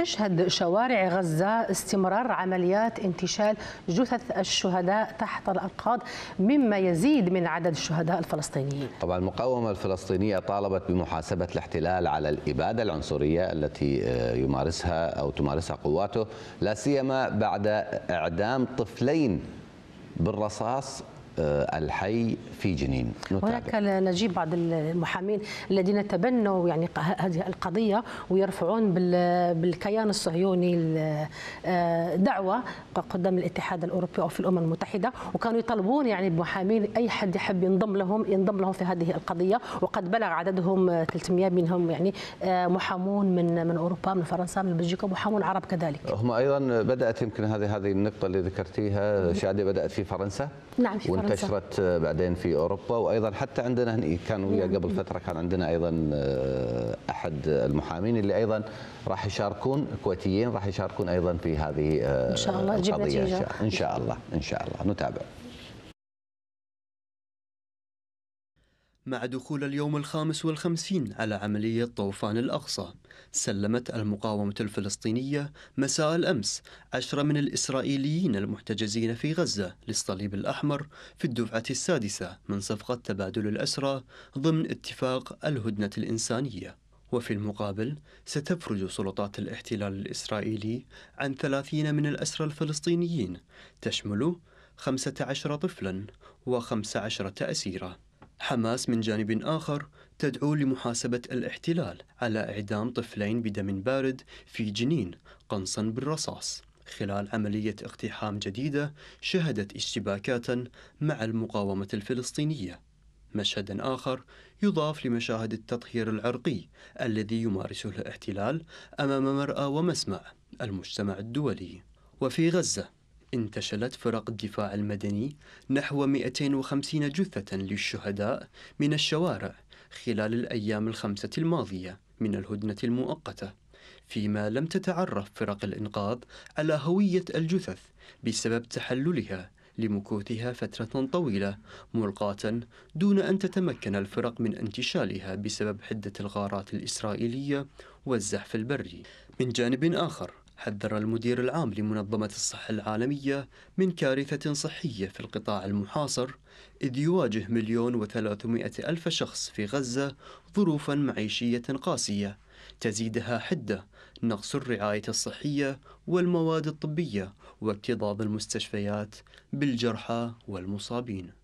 وتشهد شوارع غزة استمرار عمليات انتشال جثث الشهداء تحت الأنقاض مما يزيد من عدد الشهداء الفلسطينيين. طبعا المقاومة الفلسطينية طالبت بمحاسبة الاحتلال على الإبادة العنصرية التي آه، يمارسها أو تمارسها قواته لا سيما بعد إعدام طفلين بالرصاص الحي في جنين. هناك نجيب بعض المحامين الذين تبنوا يعني هذه القضية ويرفعون بالكيان الصهيوني آه، دعوة قدام الاتحاد الأوروبي أو في الأمم المتحدة وكانوا يطالبون يعني بمحامين أي حد يحب ينضم لهم ينضم لهم في هذه القضية وقد بلغ عددهم 300 منهم يعني آه، محامون من من أوروبا من فرنسا من بلجيكا ومحامون عرب كذلك. هم أيضا بدأت يمكن هذه هذه النقطة اللي ذكرتيها شادية بدأت في فرنسا. نعم في فرنسا. وانتشرت بعدين في أوروبا وأيضا حتى عندنا هنا كان ويا نعم. قبل فترة كان عندنا أيضا آه، أحد المحامين اللي أيضا راح يشاركون كويتيين راح يشاركون أيضا في هذه آه، إن شاء الله. القضية. إن شاء الله. إن شاء الله. نتابع. مع دخول اليوم الخامس والخمسين على عملية طوفان الأقصى. سلمت المقاومة الفلسطينية مساء الأمس عشرة من الإسرائيليين المحتجزين في غزة للصليب الأحمر في الدفعة السادسة من صفقة تبادل الأسرى ضمن اتفاق الهدنة الإنسانية. وفي المقابل ستفرج سلطات الاحتلال الإسرائيلي عن ثلاثين من الأسرى الفلسطينيين تشمل خمسة عشر طفلا وخمس عشرة أسيرة حماس من جانب آخر تدعو لمحاسبة الاحتلال على إعدام طفلين بدم بارد في جنين قنصا بالرصاص. خلال عملية اقتحام جديدة شهدت اشتباكات مع المقاومة الفلسطينية. مشهد آخر يضاف لمشاهد التطهير العرقي الذي يمارسه الاحتلال أمام مرأى ومسمع المجتمع الدولي. وفي غزة انتشلت فرق الدفاع المدني نحو 250 جثة للشهداء من الشوارع خلال الأيام الخمسة الماضية من الهدنة المؤقتة فيما لم تتعرف فرق الإنقاذ على هوية الجثث بسبب تحللها لمكوثها فترة طويلة ملقاة دون أن تتمكن الفرق من انتشالها بسبب حدة الغارات الإسرائيلية والزحف البري. من جانب آخر حذر المدير العام لمنظمة الصحة العالمية من كارثة صحية في القطاع المحاصر إذ يواجه مليون وثلاثمائة ألف شخص في غزة ظروفا معيشية قاسية. تزيدها حدة نقص الرعاية الصحية والمواد الطبية واكتظاظ المستشفيات بالجرحى والمصابين.